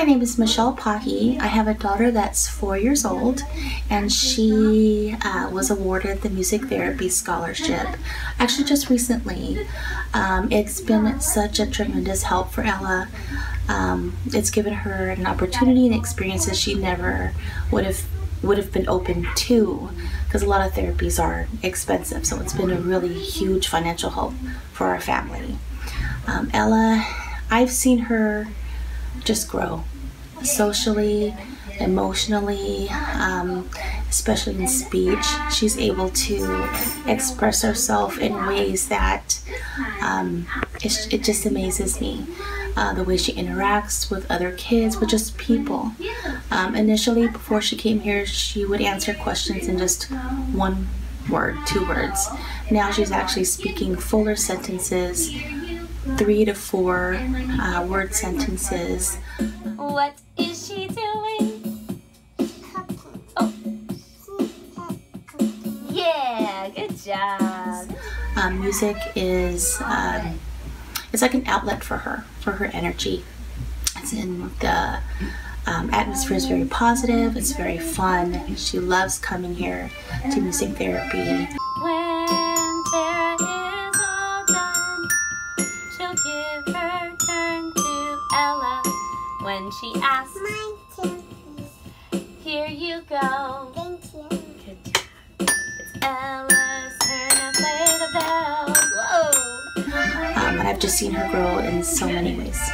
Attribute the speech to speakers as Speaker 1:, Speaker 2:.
Speaker 1: my name is Michelle Pahi. I have a daughter that's four years old, and she uh, was awarded the Music Therapy Scholarship actually just recently. Um, it's been such a tremendous help for Ella. Um, it's given her an opportunity and experiences she never would have would have been open to because a lot of therapies are expensive so it's been a really huge financial help for our family um, ella i've seen her just grow socially, emotionally, um, especially in speech. She's able to express herself in ways that um, it, it, just amazes me. Uh, the way she interacts with other kids, with just people. Um, initially, before she came here, she would answer questions in just one word, two words. Now she's actually speaking fuller sentences three to four uh, word sentences.
Speaker 2: What is she doing? Oh. Yeah, good job.
Speaker 1: Um, music is um, it's like an outlet for her, for her energy. It's in the um, atmosphere is very positive. It's very fun. She loves coming here to music therapy.
Speaker 2: When she asks.
Speaker 3: My turn,
Speaker 2: Here you go.
Speaker 3: Thank you.
Speaker 2: Good job. It's Ella's turn to play the bells. Whoa.
Speaker 1: Um, and I've just seen her grow in so many ways.